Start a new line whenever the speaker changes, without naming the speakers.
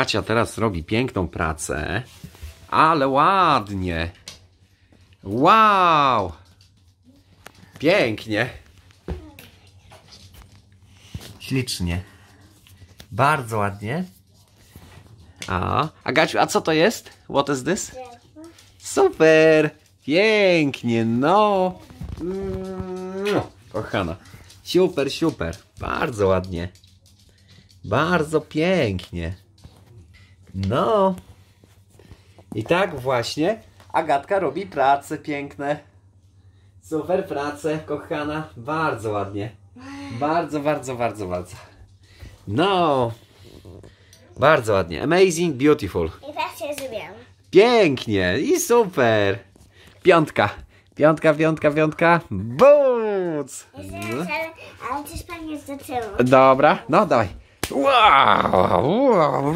Kacia teraz robi piękną pracę, ale ładnie. Wow! Pięknie. Ślicznie. Bardzo ładnie. A, Agaciu, a co to jest? What is this? Super! Pięknie, no! Mm, Kochana. Super, super. Bardzo ładnie. Bardzo pięknie. No. I tak właśnie Agatka robi prace piękne. Super prace, kochana. Bardzo ładnie. Bardzo, bardzo, bardzo, bardzo. No. Bardzo ładnie. Amazing, beautiful.
I tak się zrobiłam.
Pięknie i super. Piątka. Piątka, piątka, piątka. Boots.
Ale, ale też pan jest do tyłu.
Dobra, no dawaj. Wow, wow.